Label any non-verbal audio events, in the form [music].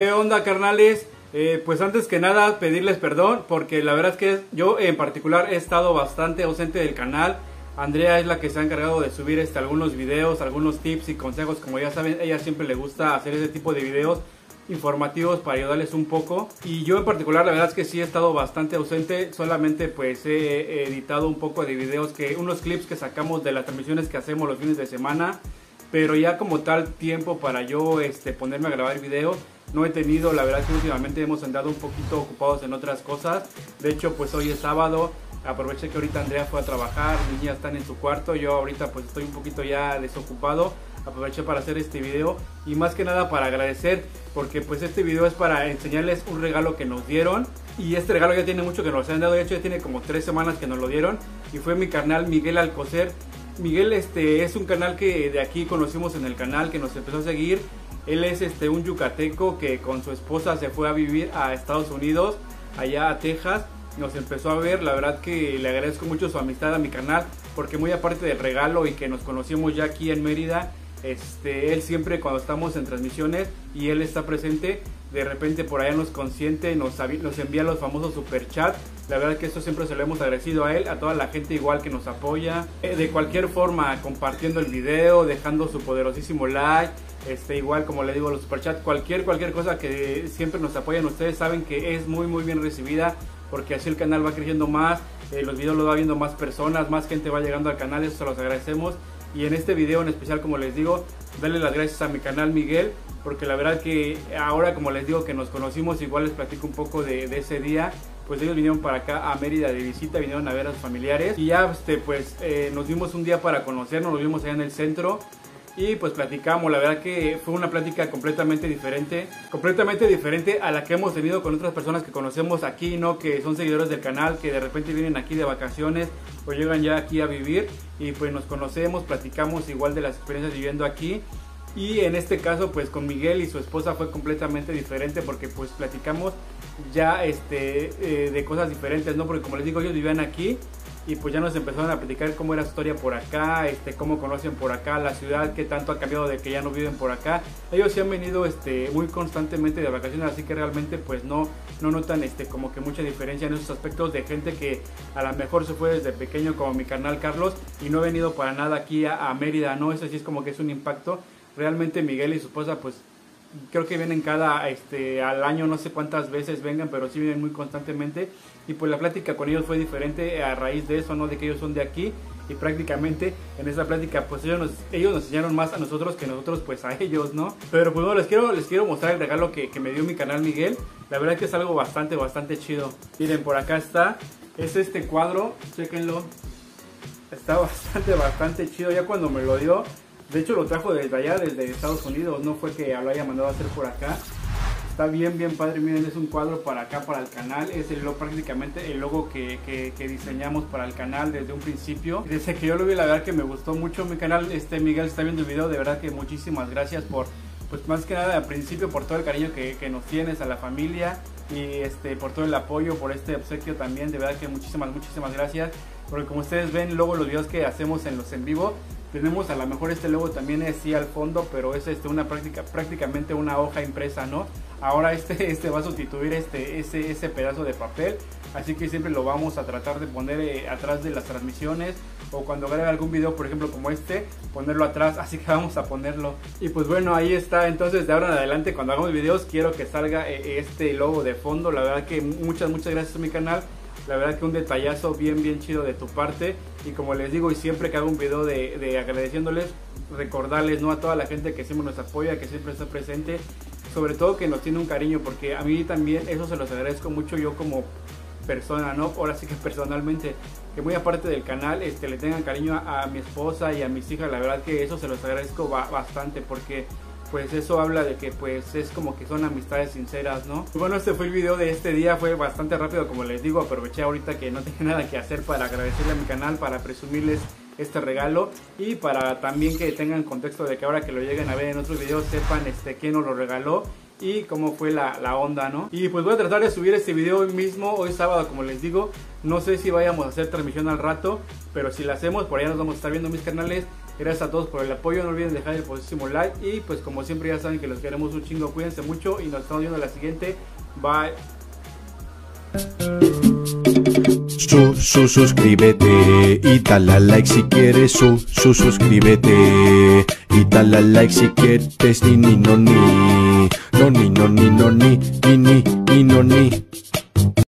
¿Qué onda, carnales? Eh, pues antes que nada pedirles perdón porque la verdad es que yo en particular he estado bastante ausente del canal. Andrea es la que se ha encargado de subir este, algunos videos, algunos tips y consejos. Como ya saben, ella siempre le gusta hacer ese tipo de videos informativos para ayudarles un poco. Y yo en particular la verdad es que sí he estado bastante ausente. Solamente pues he editado un poco de videos, que unos clips que sacamos de las transmisiones que hacemos los fines de semana. Pero ya como tal tiempo para yo este, ponerme a grabar videos no he tenido, la verdad que últimamente hemos andado un poquito ocupados en otras cosas. De hecho, pues hoy es sábado, aproveché que ahorita Andrea fue a trabajar, mis niñas están en su cuarto, yo ahorita pues estoy un poquito ya desocupado. Aproveché para hacer este video y más que nada para agradecer porque pues este video es para enseñarles un regalo que nos dieron y este regalo ya tiene mucho que nos han dado, de hecho ya tiene como tres semanas que nos lo dieron y fue mi carnal Miguel Alcocer. Miguel este es un canal que de aquí conocimos en el canal que nos empezó a seguir él es este, un yucateco que con su esposa se fue a vivir a Estados Unidos, allá a Texas. Nos empezó a ver, la verdad que le agradezco mucho su amistad a mi canal, porque muy aparte del regalo y que nos conocimos ya aquí en Mérida, este, él siempre cuando estamos en transmisiones y él está presente, de repente por allá nos consiente, nos, nos envía los famosos super chat. La verdad que eso siempre se lo hemos agradecido a él, a toda la gente igual que nos apoya. Eh, de cualquier forma, compartiendo el video, dejando su poderosísimo like. Este, igual como le digo los superchats, cualquier, cualquier cosa que siempre nos apoyan ustedes saben que es muy muy bien recibida porque así el canal va creciendo más, eh, los videos los va viendo más personas, más gente va llegando al canal, eso se los agradecemos y en este video en especial como les digo darle las gracias a mi canal Miguel porque la verdad que ahora como les digo que nos conocimos igual les platico un poco de, ese día pues ellos vinieron para acá a Mérida de visita vinieron a ver a sus familiares. Y ya este, pues eh, nos dimos un día para conocernos nos vimos allá en el centro y pues platicamos. La verdad que fue una plática completamente diferente, completamente diferente a la que hemos tenido con otras personas que conocemos aquí, ¿no? Que son seguidores del canal, que de repente vienen aquí de vacaciones o llegan ya aquí a vivir y pues nos conocemos, platicamos igual de las experiencias viviendo aquí. Y en este caso, pues con Miguel y su esposa fue completamente diferente porque pues platicamos ya este, eh, de cosas diferentes, ¿no? Porque como les digo, ellos vivían aquí y pues ya nos empezaron a platicar cómo era su historia por acá, este, cómo conocen por acá la ciudad, qué tanto ha cambiado de que ya no viven por acá. Ellos sí han venido este, muy constantemente de vacaciones, así que realmente pues no, no notan este, como que mucha diferencia en esos aspectos de gente que a lo mejor se fue desde pequeño como mi canal Carlos y no ha venido para nada aquí a Mérida, ¿no? Eso sí es como que es un impacto. Realmente Miguel y su esposa pues creo que vienen cada este al año no sé cuántas veces vengan pero sí vienen muy constantemente. Y pues la plática con ellos fue diferente a raíz de eso no de que ellos son de aquí y prácticamente en esa plática pues ellos nos, ellos nos enseñaron más a nosotros que nosotros pues a ellos no pero pues bueno les quiero les quiero mostrar el regalo que, que me dio mi canal Miguel. La verdad que es algo bastante bastante chido. Miren por acá está. Es este cuadro. Chequenlo está [laughs] bastante bastante chido. Ya cuando me lo dio de hecho lo trajo desde allá, desde Estados Unidos, no fue que lo haya mandado a hacer por acá. Está bien, bien padre, miren, es un cuadro para acá, para el canal. Es el logo, prácticamente el logo que, que, diseñamos para el canal desde un principio. Desde que yo lo vi, la verdad que me gustó mucho mi canal. Este Miguel está viendo el video, de verdad que muchísimas gracias por, pues más que nada al principio por todo el cariño que, que nos tienes a la familia y este por todo el apoyo, por este obsequio también, de verdad que muchísimas, muchísimas gracias. Porque como ustedes ven, luego los videos que hacemos en los en vivo, tenemos a lo mejor este logo también es sí al fondo, pero es este una práctica, prácticamente una hoja impresa, ¿no? Ahora este, [laughs] este va a sustituir este, ese, ese pedazo de papel, así que siempre lo vamos a tratar de poner eh, atrás de las transmisiones o cuando grabe algún video, por ejemplo como este, ponerlo atrás, así que [laughs] vamos a ponerlo. Y pues bueno, ahí está, entonces de ahora en adelante cuando hagamos videos quiero que salga eh, este logo de fondo, la verdad que muchas, muchas gracias a mi canal la verdad que un detallazo bien, bien chido de tu parte. Y como les digo, y siempre que hago un video de, agradeciéndoles, recordarles ¿no? a toda la gente que siempre nos apoya, que siempre está presente. Sobre todo que nos tiene un cariño, porque a mí también eso se los agradezco mucho yo como persona, ¿no? Ahora sí que personalmente, que muy aparte del canal, este, le tengan cariño a, mi esposa y a mis hijas, la verdad que eso se los agradezco bastante, porque pues eso habla de que pues es como que son amistades sinceras, ¿no? bueno, este fue el video de este día, fue bastante rápido como les digo, aproveché ahorita que no tenía [laughs] nada que hacer para agradecerle a mi canal, para presumirles este regalo y para también que tengan contexto de que ahora que lo lleguen a ver en otros videos sepan este quién nos lo regaló y cómo fue la, la, onda, ¿no? Y pues voy a tratar de subir este video hoy mismo, hoy sábado como les digo, no sé si vayamos a hacer transmisión al rato, pero si la hacemos, por allá nos vamos a estar viendo mis canales Gracias a todos por el apoyo. No olviden dejar el próximo like. Y pues como siempre ya saben que los queremos un chingo. Cuídense mucho y nos estamos viendo en la siguiente. Bye. Su, su, suscríbete y dale like si quieres. Su, su, suscríbete y dale like si quieres. Ni, ni, no, ni. No, ni, no, ni, no, ni. Ni, ni, ni, no, ni.